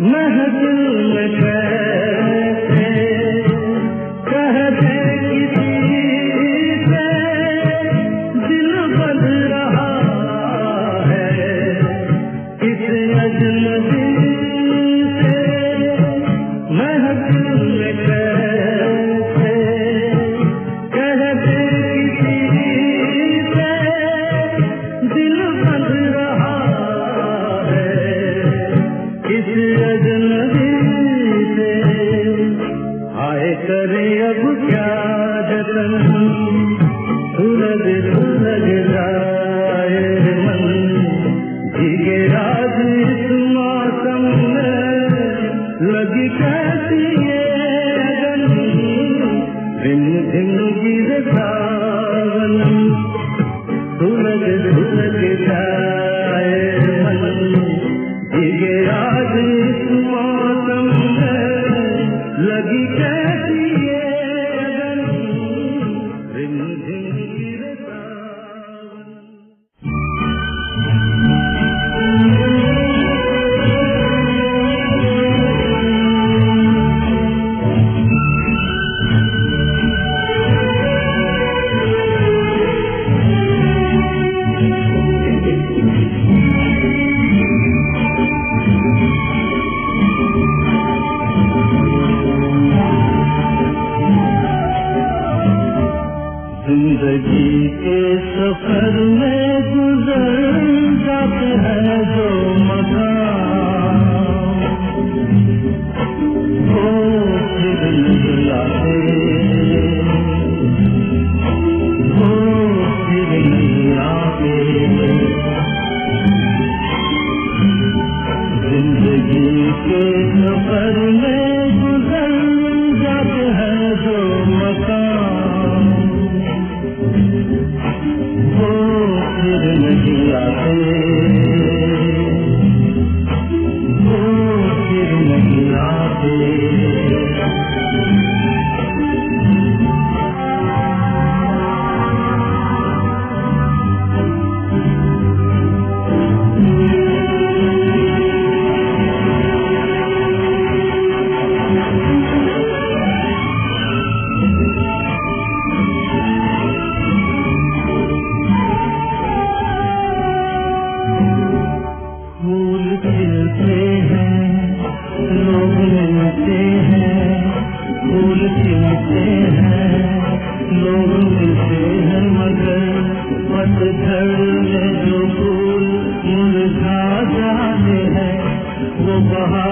میں جانے ہے وہ بہار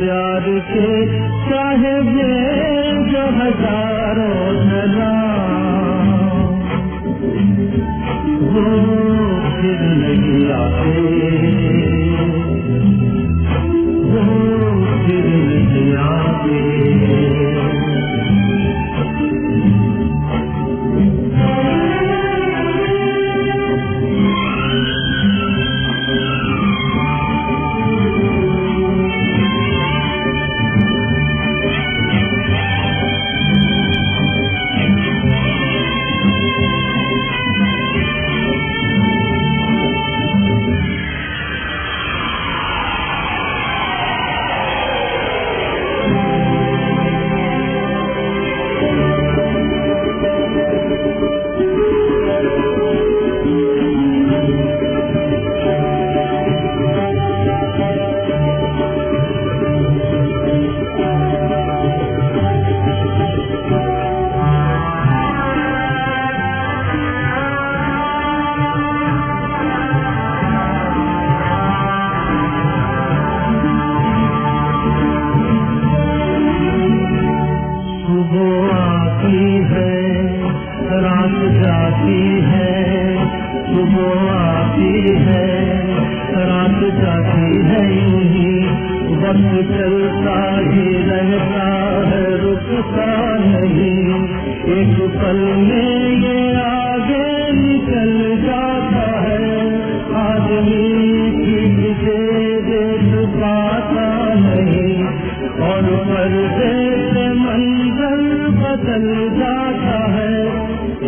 پیار کے چاہے جو ہزار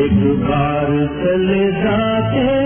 ایک بار چلے جاتے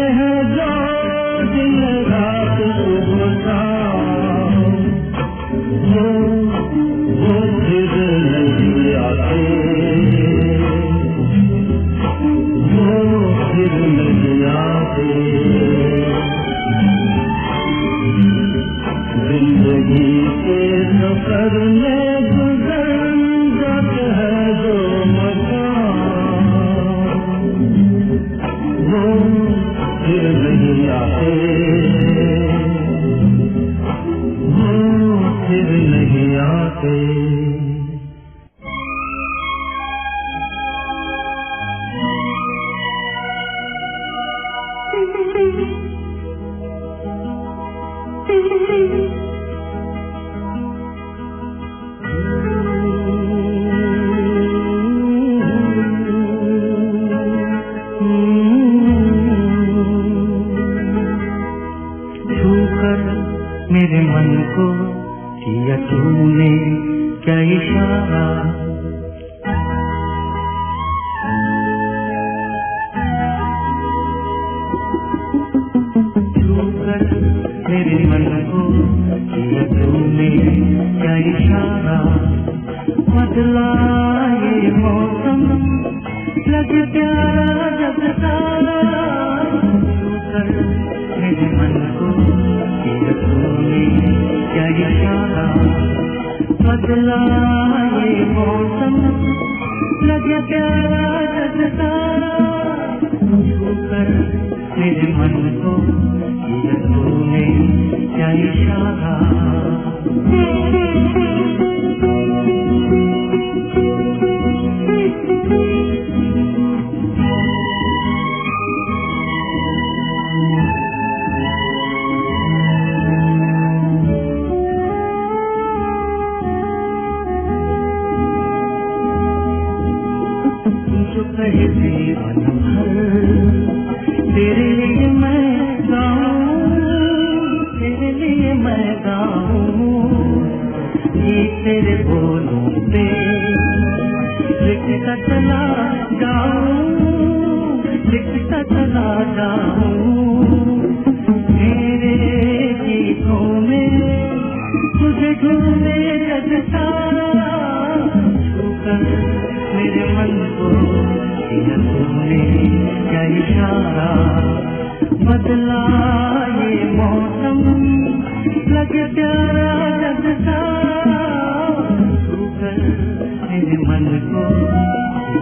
من کو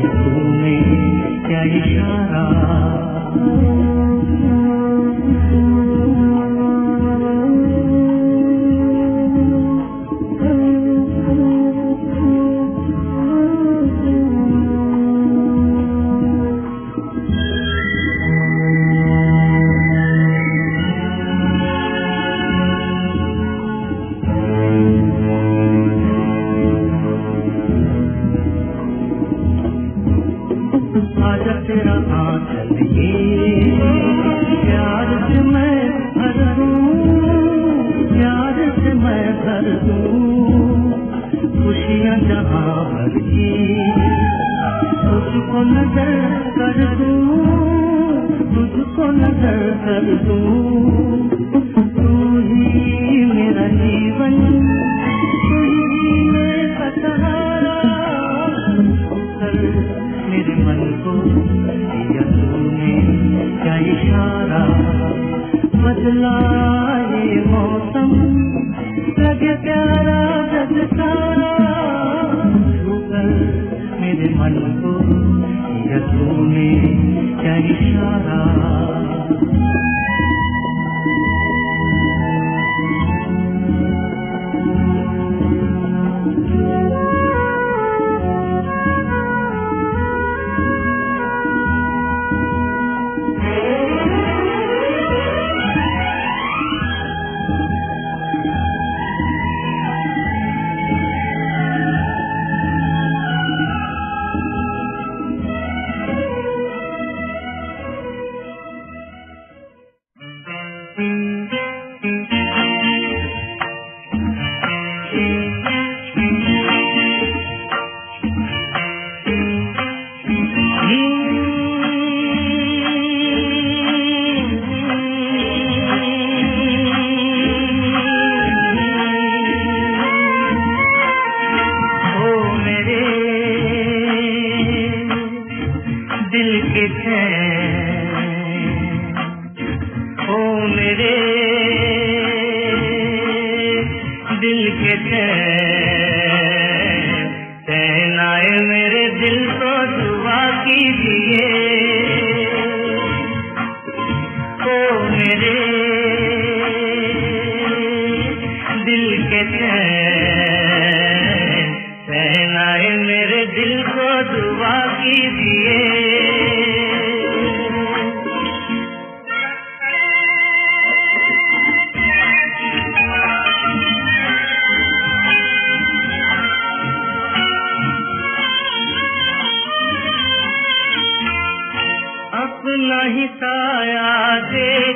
تم نے کیا اشارہ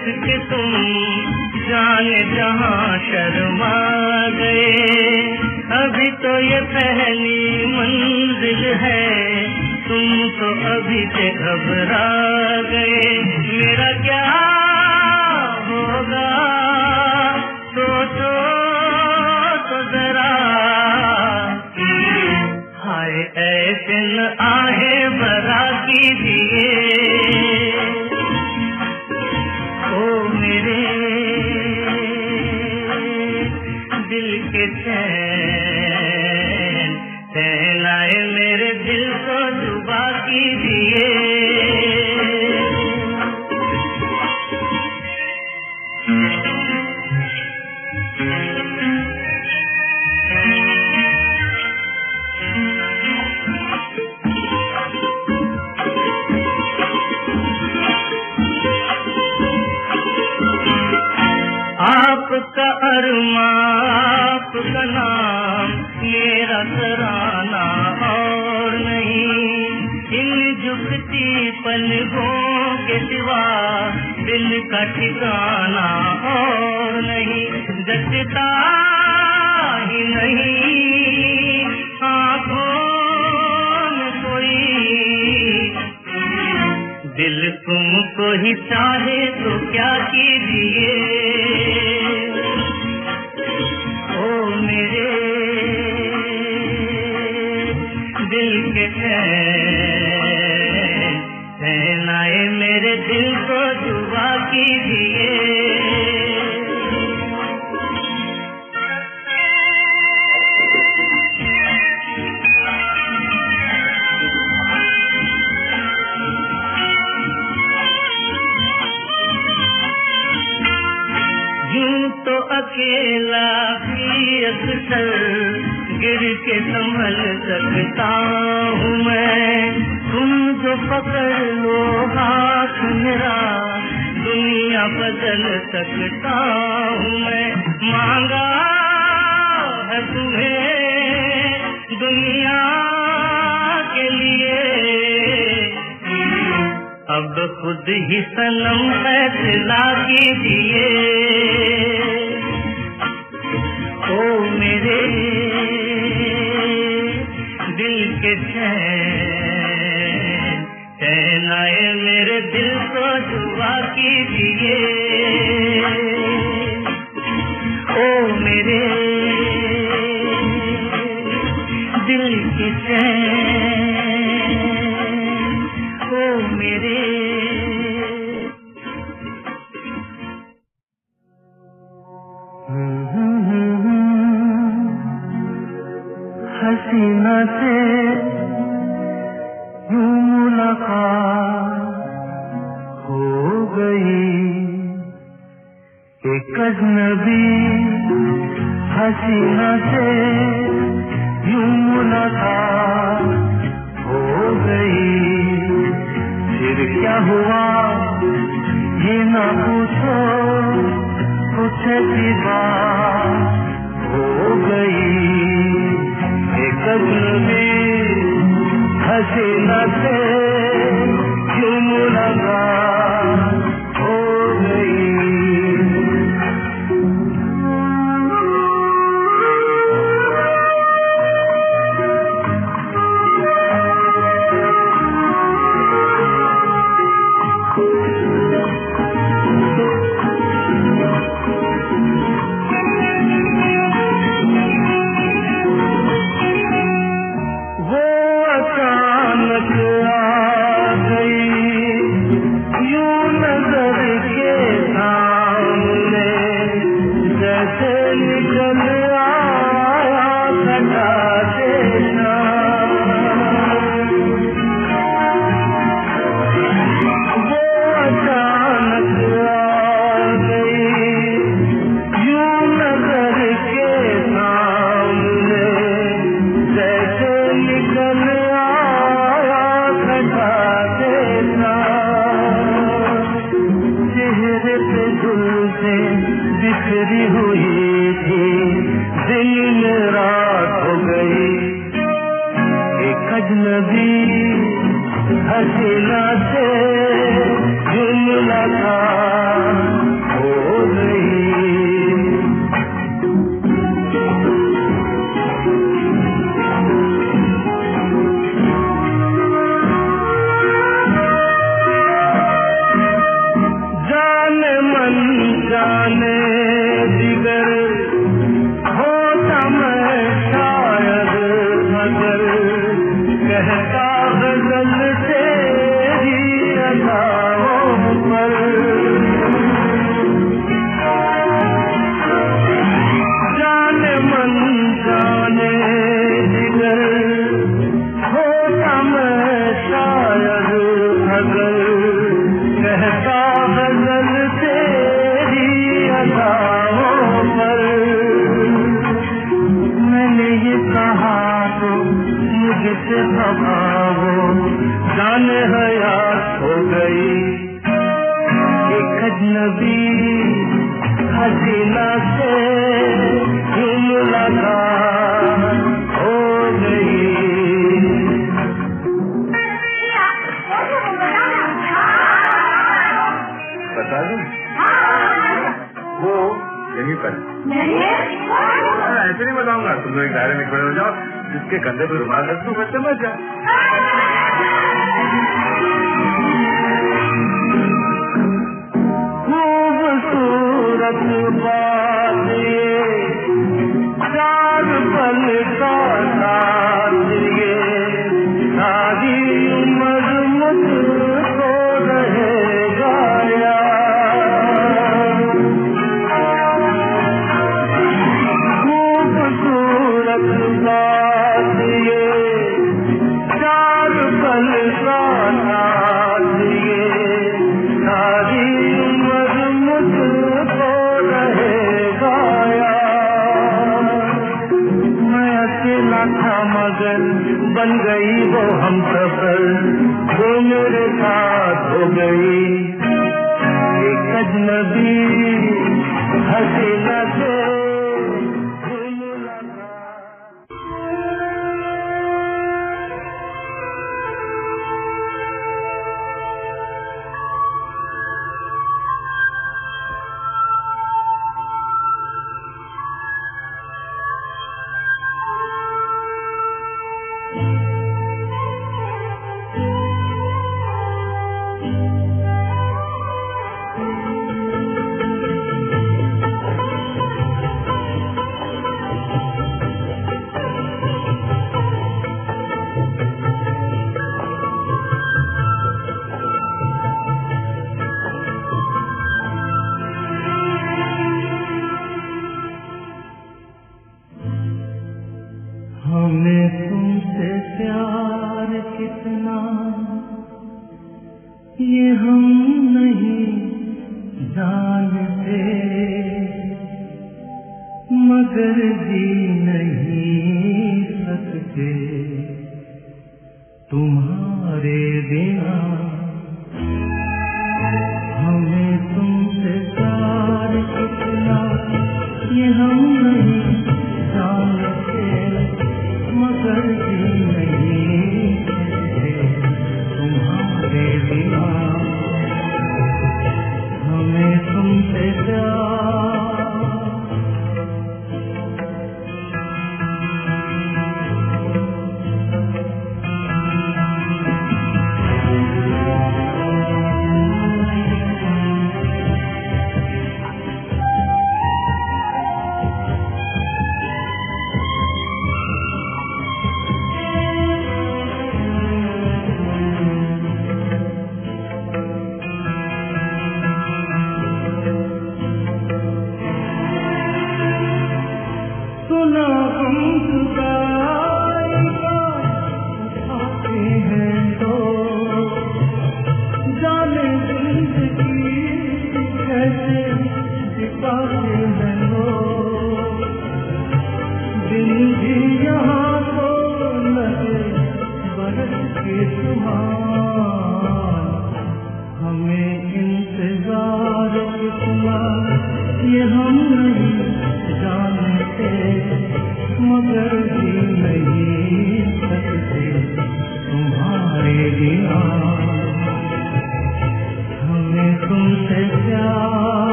وقت کہ تم جان جہاں شرما گئے۔ ابھی تو یہ پہلی منزل ہے، تم تو ابھی سے گھبرا گئے۔ میرا ہے میرے دل کو دعا کیجیے۔ او میرے میں ہنسے سے کیوں ملاقات خوبصورت بات چار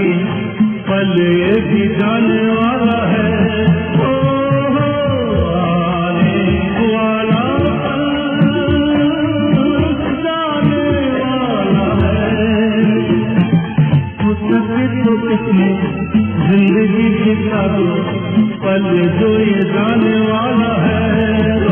کی پل بھی جانے والا ہے۔ زندگی کی پل جو یہ جانے والا ہے؟